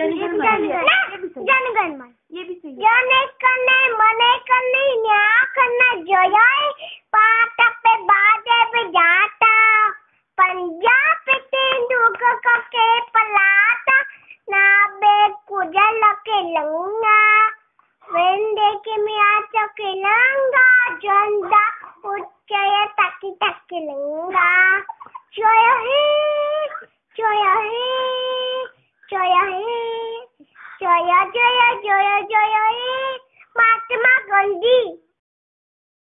जनगणमन ये भी सही। है जने कने मने करने न्या करना जयाय जय जय जय जय हे महात्मा गांधी